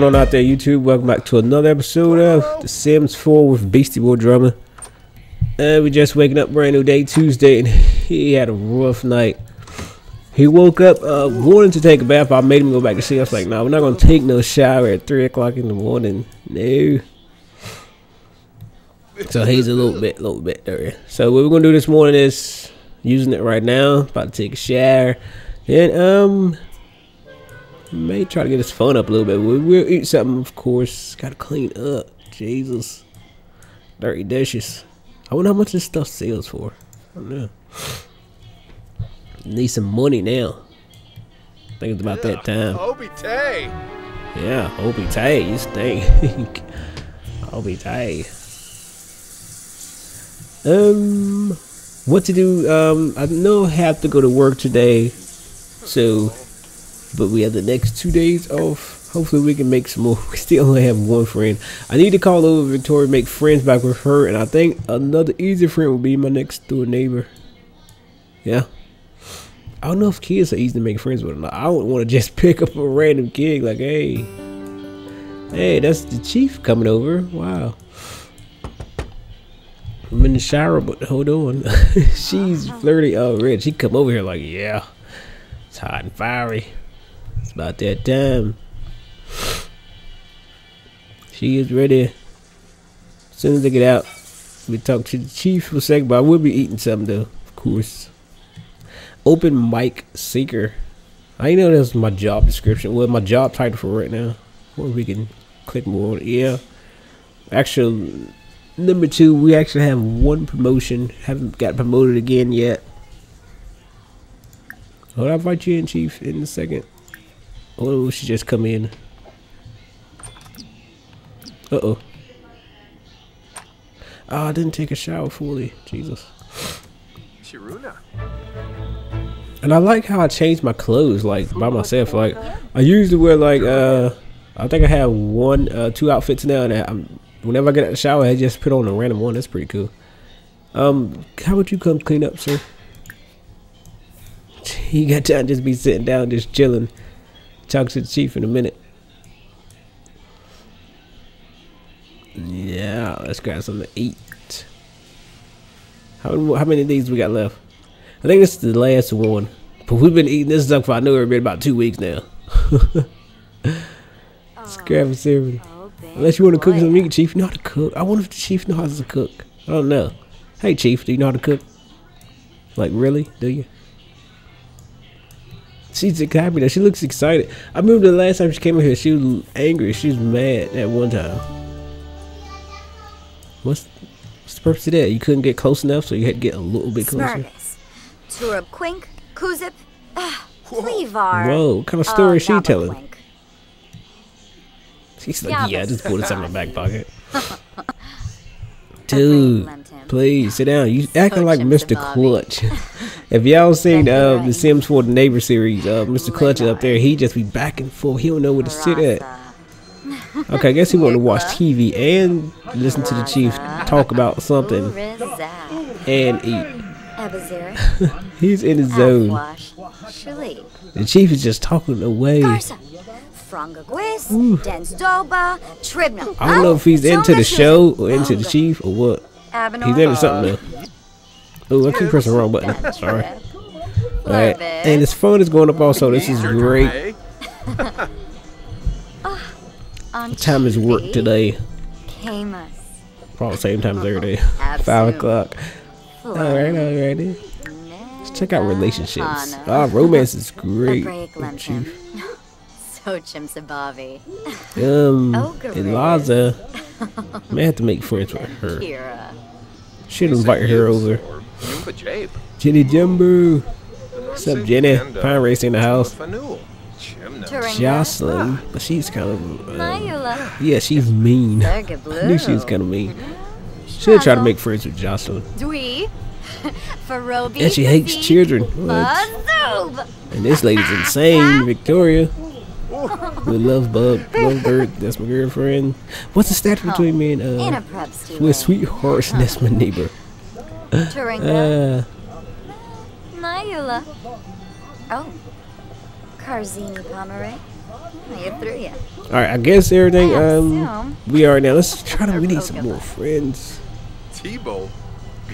going on out there, YouTube? Welcome back to another episode of The Sims 4 with Beastie Boy Drumma. And we just waking up brand new day, Tuesday, and he had a rough night. He woke up uh, wanting to take a bath. but I made him go back to sleep. I was like, no, nah, we're not going to take no shower at 3 o'clock in the morning. No. So he's a little bit, little bit dirty. So what we're going to do this morning is using it right now. About to take a shower. And, um, may try to get his phone up a little bit. We, will eat something, of course. Got to clean up. Jesus. Dirty dishes. I wonder how much this stuff sells for. I don't know. Need some money now. I think it's about yeah. that time. Obi Tay. Yeah, Obi Tay. You stink. Obi Tay. Um, what to do? Um, I know I have to go to work today, so but we have the next two days off. Hopefully we can make some more. We still only have one friend. I need to call over Victoria, make friends back with her, and I think another easy friend will be my next door neighbor. Yeah. I don't know if kids are easy to make friends with or not. I don't want to just pick up a random kid like, hey, hey, that's the chief coming over. Wow. I'm in the shower, but hold on. She's flirty already. She come over here like, yeah, it's hot and fiery. About that time. She is ready. As soon as I get out, we talk to the chief for a second, but I will be eating something though, of course. Open mic seeker. I know that's my job description. Well, my job title for right now. Or we can click more on. Yeah. Actually, number two, we actually have one promotion. Haven't got promoted again yet. I'll invite you in, Chief, in a second. Oh, she just come in. Uh-oh. Oh, I didn't take a shower fully. Jesus. Shiruna. And I like how I changed my clothes, like, by myself. Like, I usually wear, like, uh, I think I have one, uh, two outfits now, and I'm, whenever I get out the shower, I just put on a random one. That's pretty cool. Um, how would you come clean up, sir? You got time just be sitting down, just chilling. Talk to the chief in a minute. Yeah, let's grab something to eat. How, how many of these we got left? I think this is the last one. But we've been eating this stuff for I know it's been about two weeks now. let's grab a cereal. Unless you want to cook some meat, Chief. You know how to cook. I wonder if the Chief knows how to cook. I don't know. Hey, Chief, do you know how to cook? Like, really? Do you? She's happy that she looks excited. I remember the last time she came in here, she was angry. She was mad at one time. What's, what's the purpose of that? You couldn't get close enough, so you had to get a little bit closer. Turub Quink, Kuzip, Cleavar. Whoa, what kind of story uh, is she telling? Quink. She's like, yeah, I just pulled this out of my back pocket. Dude, please sit down. You acting like Mr. Clutch. if y'all seen uh, the Sims 4 the Neighbor series, uh, Mr. Clutch up there, he just be back and forth. He don't know where to sit at. Okay, I guess he want to watch TV and listen to the chief talk about something and eat. He's in his zone. The chief is just talking away. I don't know if he's into the show or into the chief or what. He's into something though. Oh, I keep pressing the wrong button. Sorry. Alright, and his phone is going up also. This is great. what time is work today? Probably same time as every day. Five o'clock. Alright, alrighty. Let's check out relationships. Ah, romance is great. Chief. Chimsabavi. Um, Eliza. may have to make friends with her. Should invite her over. Jenny Jumbo. What's up, Jenny? Pine racing in the house. Jocelyn, but she's kind of. Uh, yeah, she's mean. I knew she was kind of mean. Should try to make friends with Jocelyn. and she hates children. And this lady's insane, Victoria. We love Bug, love Bird. That's my girlfriend. What's the stature between me and uh, with sweethearts? That's my neighbor. Uh, Mayula. Oh, Karzini Pomeray. You threw you. All right, I guess everything. I Um, we are now. Let's try to. We need some more friends. Tebow.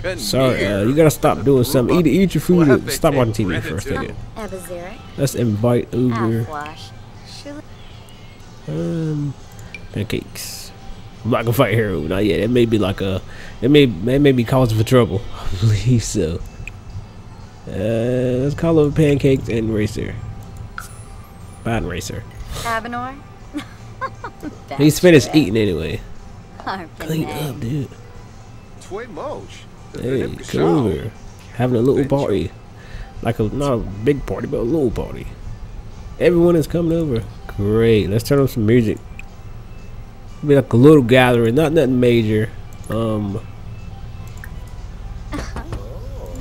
Good Sorry, uh, you gotta stop doing something. Eat, eat your food. Stop watching TV for a second. Let's invite over Afwash. Shul- um pancakes. I'm not gonna fight Hero, Not yet. It may be like a. It may. It may be causing for trouble. I believe so. Uh, let's call over pancakes and racer. Bad racer. Abenor. He's finished eating anyway. Harpin Clean Egg. up, dude. Toy Mosh. Hey, come over. Having a little party. Like a not a big party, but a little party. Everyone is coming over. Great. Let's turn on some music. Be like a little gathering, not nothing major. Um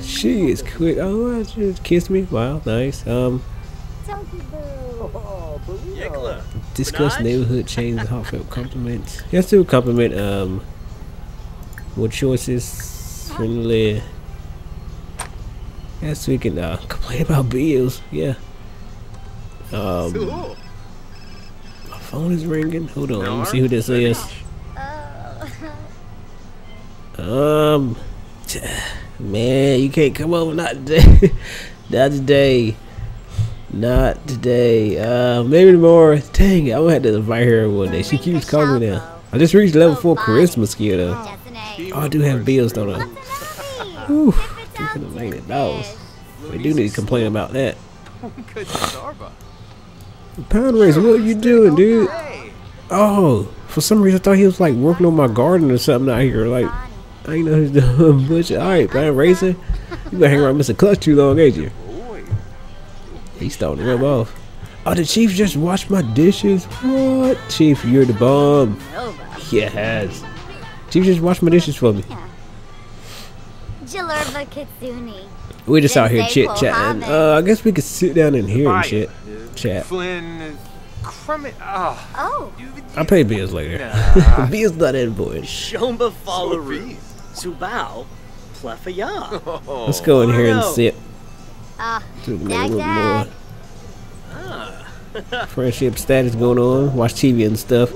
She is quick. Oh, she just kissed me. Wow, nice. Um discuss neighborhood change and heartfelt compliments. Let's do a compliment. Um, what choices friendly? Yes, we can uh, complain about bills. Yeah. Um, my phone is ringing. Hold on, let me see who this is. Um, man, you can't come over. Not today. not today. Not today. Uh, maybe tomorrow. Dang it, I'm gonna have to invite her one day. She keeps calling me now. I just reached level four charisma skill though. Oh, I do have bills, don't I? Whew, two hundred and ninety dollars. We do need to complain about that. Good Starva. Pound race, what are you doing, dude? Oh, for some reason I thought he was like working on my garden or something out here. Like I ain't know he's was doing bush. All right, Pound racer, you been hanging around Mr. Clutch too long, ain't you? Boy. He's starting to rub off. Oh, the chief just washed my dishes. What, chief? You're the bomb. Yes. Chief just washed my dishes for me. Jalurva Kitsune. We just out here chit chatting. Uh, I guess we could sit down in here and Fire. shit. Chat. Flynn. Crummett. Ah. Oh, I'll pay bills later. Nah. bills not important. Shomba Falaru. Sophie. Subao. Plefaya. Oh. Let's go in here and Wow. sit. ah, Do a little Dag. more friendship status going on. Watch TV and stuff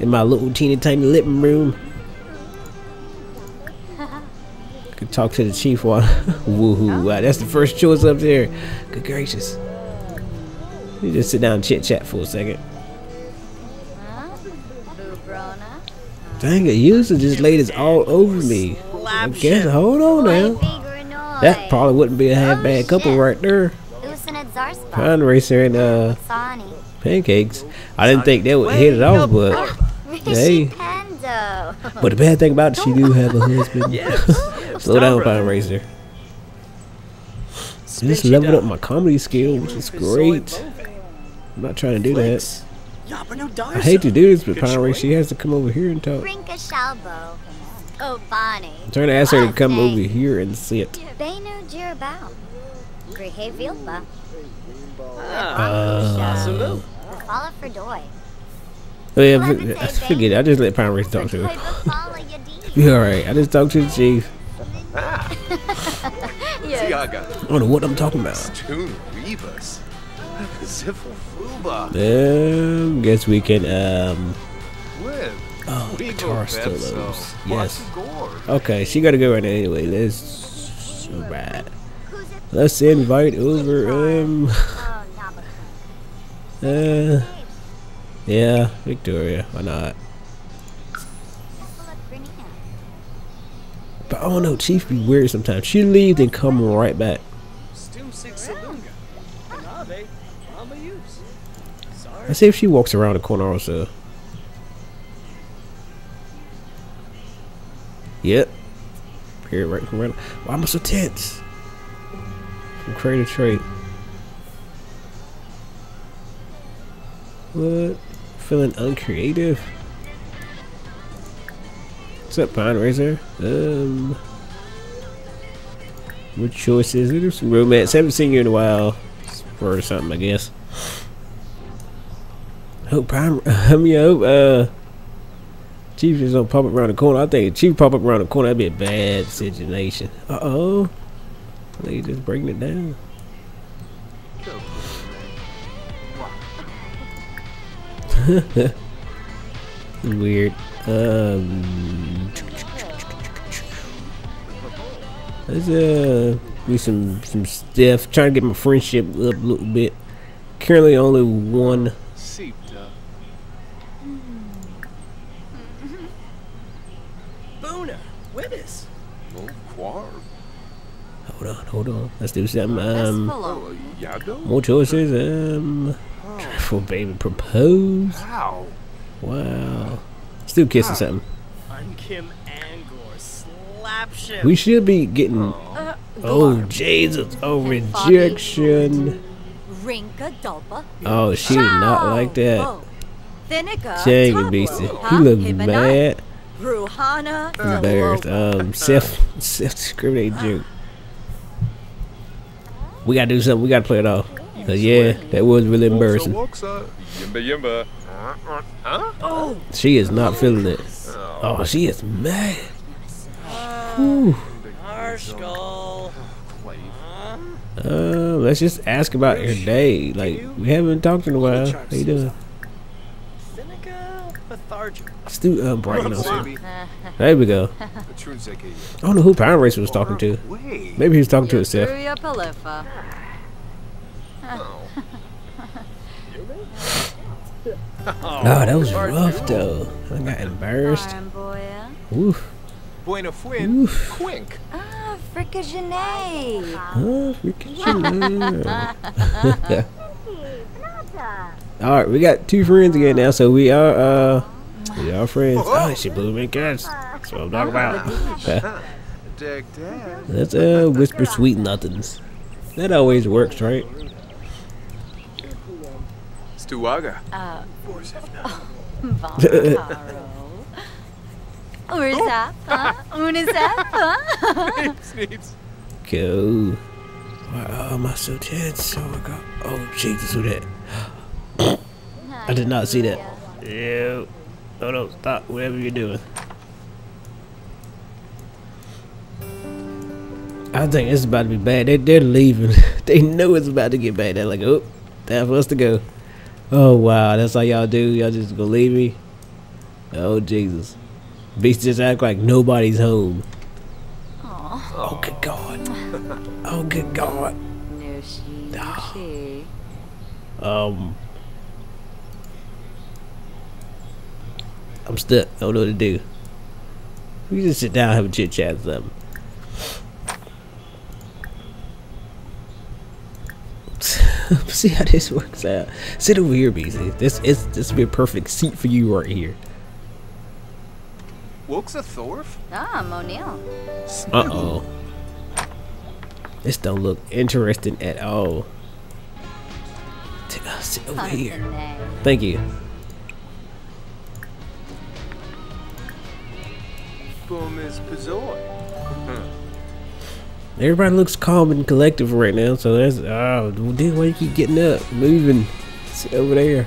in my little teeny tiny living room. Could talk to the chief while woohoo. Wow, that's the first choice up there. Good gracious. You just sit down and chit chat for a second. Dang it, you just laid this all over me. I guess hold on now. That probably wouldn't be a half bad couple right there. Pine Racer and uh pancakes. I didn't think they would hit it off, but Hey. But the bad thing about it, she do have a husband. Slow down, Pine Racer. Just leveled up my comedy skill, which is great. I'm not trying to do that. I hate to do this, but Pine Racer, she has to come over here and talk. Rinka Shalbo. Obani. I'm trying to ask her to come over here and sit. Benu Jirabao. Grihe Vilpa. Uh, Salute. Fala for Doy. oh yeah, f- forget. I just let Pine Racer talk to her. Fala Yadi. Be alright. I just talked to the chief. Tiaga. I don't know what I'm talking about. Toon Rebus. Um, guess we can um. Oh, guitar solos. Yes. Okay, she gotta go right now anyway. Let's right. Let's invite over um uh yeah Victoria. Why not? I don't know. Chief be weird sometimes. She leaves and come right back. Stum Six Salunga. Kanave. Mama Use. Sorry. Let's see if she walks around the corner also. Yep. Here, right. Why am I so tense? From creative trait. What? Feeling uncreative? What's up, Pine Razor? Um. What choices? There's some romance. Haven't seen you in a while. Or something, I guess. Hope Pine. I mean, I hope, uh. Chief is gonna pop up around the corner. I think Chief pop up around the corner, that'd be a bad situation. Uh oh. They just breaking it down. Weird. Um, let's uh do some some stuff. Trying to get my friendship up a little bit. Currently only one. Seepta. Boona, Wittis. Quarb. Hold on, hold on. Let's do some Um, Oh, a Yago? more choices. Um, for baby propose. How? Wow. Still kissing something. Unkim Angor, slap ship. We should be getting. Uh, Oh Jesus! Oh rejection. Oh, she did not like that. Oh. Thinica. Dang Tapu, beastie. He huh? looked mad. Ruhana. Embarrassed. Um, self self discriminating joke. We gotta do something. We gotta play it off. Cause yeah, that was really embarrassing. Woksa, Yimba yimba. Huh? Oh, She is not feeling it. Oh, she is mad. Whew. Arshkull. Uh, let's just ask about your day. Like we haven't talked in a while. How you doing? Seneca, lethargic. Stu, uh, brighten up. There we go. I don't know who Power Racer was talking to. Maybe he was talking to himself. Ruya Palifa. Oh, that was rough though. I got embarrassed. Aramboya. Oof. Buena Fuin. Oof. Quink. Ah, Fricka Oh, freaking shit. All right, we got two friends again now, so we are uh we are friends. Oh, she blew me cats. That's what I'm talking about. Dag dag. Let's uh whisper sweet nothings. That always works, right? Stuaga. Uh, Borzivna. Vamparo. Urzap, oh. huh? Unizap, huh? Sneeds. Go. Why am I so tense? Oh my god. Oh Jesus, who that? I did not see that. Yeah. No, no, stop. Whatever you're doing. I think it's about to be bad. They, they're leaving. they know it's about to get bad. They're like, oh, time for us to go. Oh, wow. That's how y'all do? Y'all just gonna leave me? Oh, Jesus. Beast just act like nobody's home. Oh, good God. Oh, good God. Nushi. Um, I'm stuck. I don't know what to do. We just sit down and have a chit chat or something. See how this works out. Sit over here, BC. This is this would be a perfect seat for you right here. Woksa Thorf? Ah, Monil. Uh oh. This don't look interesting at all. T- uh, Sit over here. Thank you. Boom is Pazoi. Everybody looks calm and collective right now, so that's oh, dude, why you keep getting up, moving, sit over there.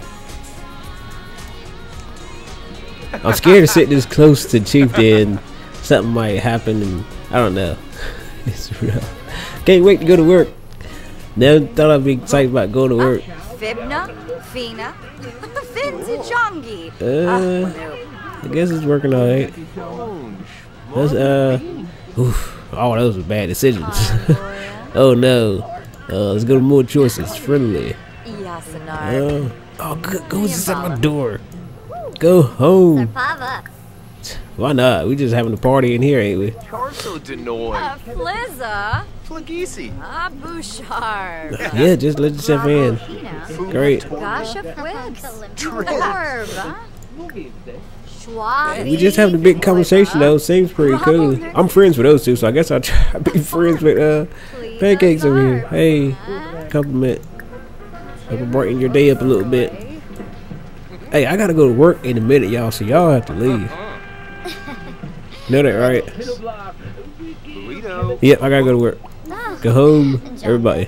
I'm scared to sit this close to Chief then Something might happen, and I don't know. it's real. Can't wait to go to work. Never thought I'd be excited about going to work. Fibna, Fina, Finzichongi. Uh, I guess it's working alright. That's uh, oof. Oh, those were bad decisions. oh no. Uh, let's go to more choices. Friendly. Uh, oh, good. Go inside my door. Go home. Why not? We just having a party in here, ain't we? Charso Denoy. Uh, Flizza. Flagisi. Ah, Bouchard. Yeah, just let yourself in. Great. Gasha Fwibs. Orb. huh? We just having a big conversation though. Seems pretty cool. I'm friends with those two, so I guess I'll try to be friends with uh pancakes over here. Hey, compliment. Hope I brighten your day up a little bit. Hey, I gotta go to work in a minute, y'all, so y'all have to leave. Uh-huh. Know that, right? Burrito. Yep, I gotta go to work. Go home, everybody.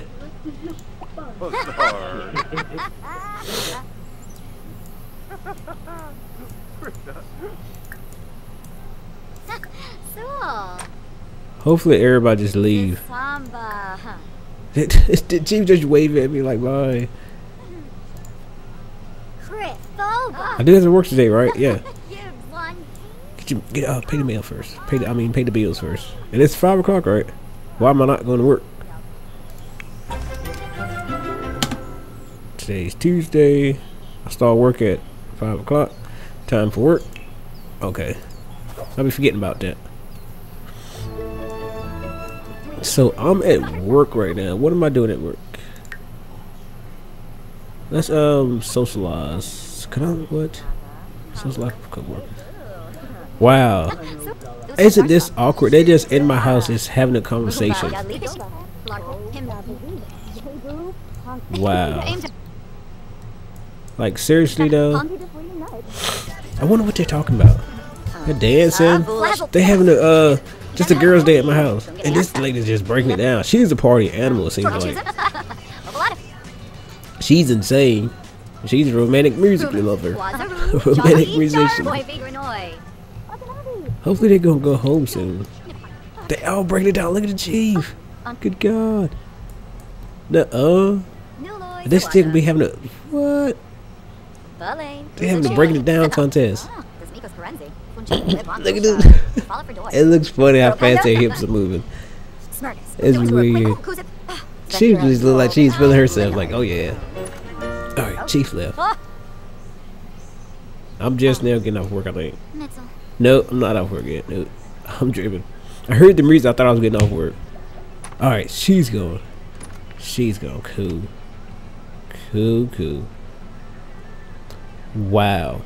Hopefully, everybody just leave. Samba. huh? Did Chief just wave at me like bye? Chris. I did have to work today, right? Yeah. Get you get uh, pay the mail first. Pay the I mean pay the bills first. And it's five o'clock, right? Why am I not going to work? Today's Tuesday. I start work at five o'clock. Time for work. Okay. I'll be forgetting about that. So I'm at work right now. What am I doing at work? Let's um socialize. Can I what? Socialize co-worker. Wow. Isn't this awkward? They just in my house just having a conversation. Wow. Like seriously though, I wonder what they're talking about. They're dancing. They having a uh just a girls' day at my house, and this lady's just breaking it down. She's a party animal. It seems like she's insane. She's a romantic music lover. romantic musician. Hopefully they're gonna go home soon. They all breaking it down. Look at the chief. Good God. Nuh-uh. They still be having a what? They having a breaking it down contest. Look at this. It looks funny how fast their hips are moving. It's weird. She just look like she's feeling herself. Like, oh yeah. All right, chief left. I'm just now getting off work. I think. No, I'm not off work yet. No, I'm driven. I heard the music. I thought I was getting off work. All right, she's going. She's going. Cool. Cool, cool. Wow.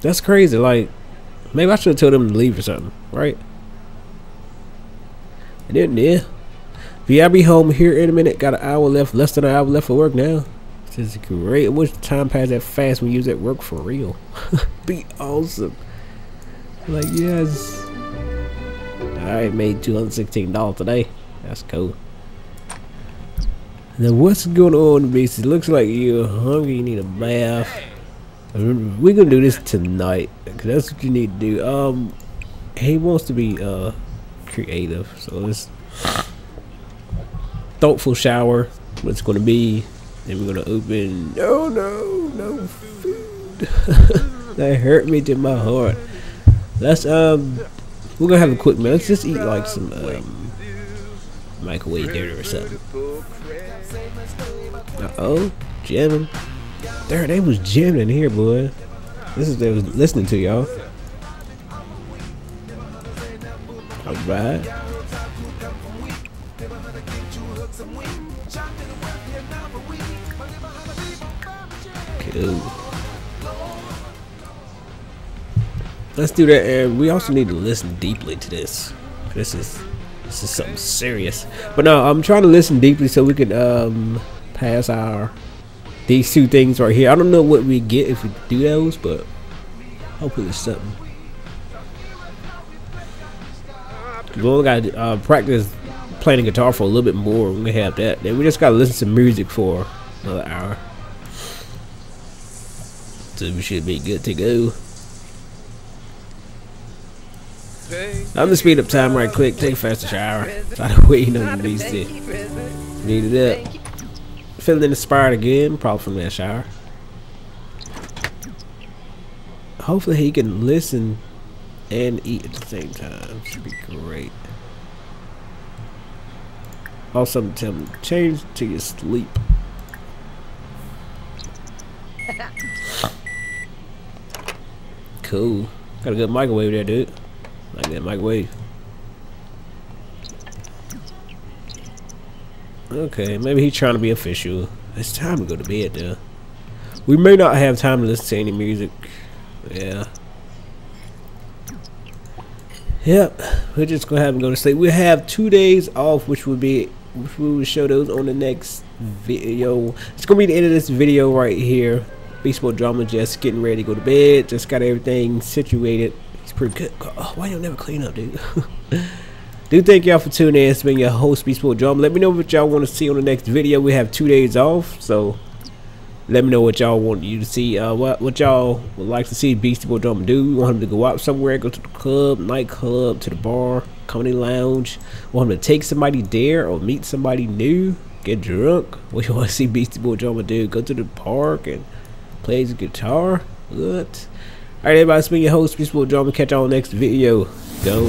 That's crazy. Like, maybe I should have told them to leave or something, right? I didn't, yeah. But yeah, I'll be home here in a minute. Got an hour left, less than an hour left for work now. This is great. I wish time passed that fast when you was at work for real. be awesome. Like, yes. I made $216 today. That's cool. Now, what's going on, Beast? It looks like you're hungry. You need a bath. We're gonna do this tonight, cause that's what you need to do. Um, he wants to be uh creative, so let's thoughtful shower. What's gonna be? Then we're gonna open. No, no, no food. that hurt me to my heart. Let's um, we're gonna have a quick meal. Let's just eat like some um, microwave dinner or something. Uh oh, jamming. There, they was jamming in here, boy. This is they was listening to y'all. All right. Let's do that, and we also need to listen deeply to this. This is this is something serious. But no, I'm trying to listen deeply so we can um pass our these two things right here. I don't know what we get if we do those, but hopefully it's something. We only got to uh, practice playing guitar for a little bit more. We have that. Then we just got to listen to music for another hour. So we should be good to go. I'm gonna speed up time right quick. Take a faster shower. Tired waiting on these to need it up feeling inspired again, probably from that shower. Hopefully he can listen and eat at the same time. Should be great. Also, tell him change to your sleep. cool. Got a good microwave there, dude. Like that microwave. Okay, maybe he's trying to be official. It's time to go to bed, though. We may not have time to listen to any music. Yeah. Yep. We're just gonna have him go to sleep. We have two days off, which will be, which we will show those on the next video. It's gonna be the end of this video right here. Baseball drama just getting ready to go to bed. Just got everything situated. It's pretty good. Oh, why y'all never clean up, dude? Do thank y'all for tuning in. It's been your host, Boy Drum. Let me know what y'all want to see on the next video. We have two days off, so let me know what y'all want you to see. Uh, what what y'all would like to see Beastie Boy Drum do. You want him to go out somewhere, go to the club, nightclub, to the bar, comedy lounge. Want him to take somebody there or meet somebody new. get drunk. What you want to see Beastie Boy Drumma do? Go to the park and play his guitar? What? Alright, everybody, it's been your host, Boy Drumma. Catch y'all next video. Go.